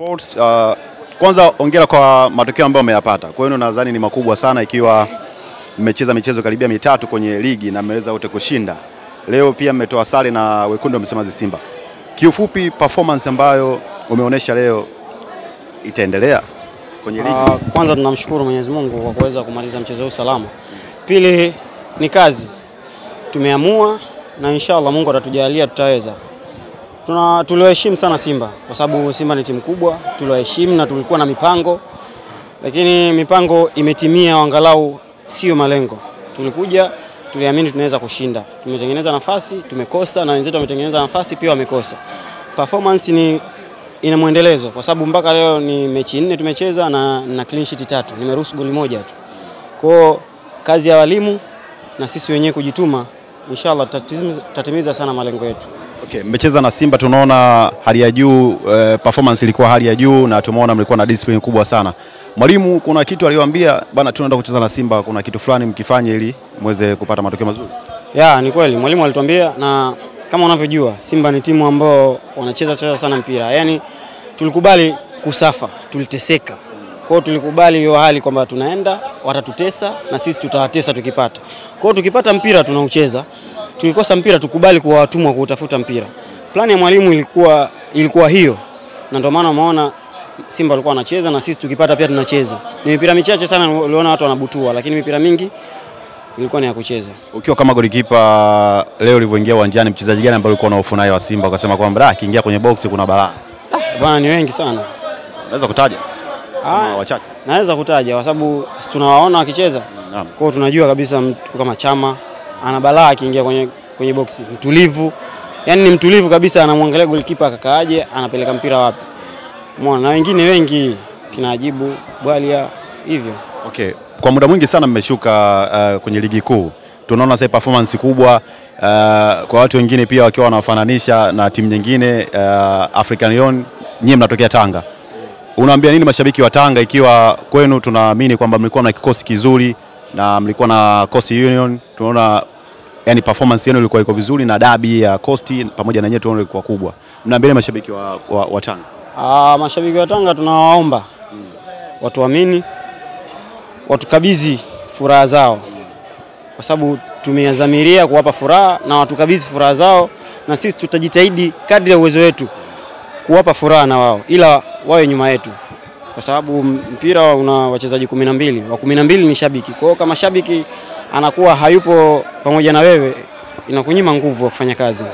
Sports, uh, kwanza ongera kwa matokeo ambayo mmeyapata. Kwa hiyo nadhani ni makubwa sana ikiwa mmecheza michezo karibia mitatu kwenye ligi na mmeweza wote kushinda. Leo pia mmetoa sare na wekundu wa Msimbazi Simba. Kiufupi, performance ambayo umeonyesha leo itaendelea kwenye ligi? Uh, kwanza tunamshukuru Mwenyezi Mungu kwa kuweza kumaliza mchezo huu salama. Pili ni kazi, tumeamua na inshallah Mungu atatujalia tutaweza. Tuna tuliwaheshimu sana Simba kwa sababu Simba ni timu kubwa, tuliwaheshimu na tulikuwa na mipango, lakini mipango imetimia, angalau sio malengo. Tulikuja tuliamini tunaweza kushinda, tumetengeneza nafasi tumekosa, na wenzetu wametengeneza nafasi pia wamekosa. Performance ni ina mwendelezo kwa sababu mpaka leo ni mechi nne tumecheza na, na clean sheet tatu, nimeruhusu goli moja tu. Kwao kazi ya walimu na sisi wenyewe kujituma, inshallah tutatimiza sana malengo yetu. Okay, mmecheza na Simba tunaona hali ya juu eh, performance ilikuwa hali ya juu na tumeona mlikuwa na discipline kubwa sana. Mwalimu kuna kitu aliwaambia bana, tunaenda kucheza na Simba, kuna kitu fulani mkifanye ili muweze kupata matokeo mazuri. Ya, ni kweli mwalimu alituambia, na kama unavyojua Simba ni timu ambao wanacheza cheza sana mpira, yaani tulikubali kusafa, tuliteseka. Kwa hiyo tulikubali hiyo hali kwamba tunaenda watatutesa na sisi tutawatesa tukipata. Kwa hiyo tukipata mpira tunaucheza, tukikosa mpira tukubali kuwa watumwa kuutafuta mpira. Plani ya mwalimu ilikuwa ilikuwa hiyo, na ndio maana umeona Simba walikuwa wanacheza na sisi tukipata pia tunacheza. Ni mipira michache sana uliona watu wanabutua, lakini mipira mingi ilikuwa ni ya kucheza. Ukiwa kama golikipa leo ulivyoingia uwanjani, mchezaji gani ambaye ulikuwa na hofu naye wa Simba ukasema kwamba "Ah, akiingia kwenye boksi kuna balaa? Bwana ni wengi sana. Unaweza kutaja? Ah, wachache. naweza kutaja kwa sababu tunawaona wakicheza. Kwa hiyo tunajua kabisa mtu kama Chama ana balaa akiingia kwenye kwenye boksi, mtulivu. yani ni mtulivu kabisa, anamwangalia golikipa kakaaje, anapeleka mpira wapi. Umeona, na wengine wengi kinaajibu Bwalia hivyo. Okay. Kwa muda mwingi sana mmeshuka uh, kwenye ligi kuu. Tunaona sasa performance kubwa uh, kwa watu wengine pia wakiwa wanafananisha na timu nyingine uh, African Lyon, nyie mnatokea Tanga. Unaambia nini mashabiki wa Tanga ikiwa kwenu tunaamini kwamba mlikuwa na kikosi kizuri na mlikuwa na Coast Union, tunaona yani performance yenu ilikuwa iko vizuri na dabi ya Coast pamoja na nyewe tunaona ilikuwa kubwa. Mnaambia mashabiki wa, wa, wa Tanga? Ah, mashabiki wa Tanga tunawaomba hmm. watuamini, watukabidhi furaha zao, kwa sababu tumedhamiria kuwapa furaha na watukabidhi furaha zao, na sisi tutajitahidi kadri ya uwezo wetu kuwapa furaha na wao, ila wawe nyuma yetu, kwa sababu mpira una wachezaji kumi na mbili, wa kumi na mbili ni shabiki. Kwa hiyo kama shabiki anakuwa hayupo pamoja na wewe, inakunyima nguvu ya kufanya kazi.